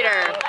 Theater.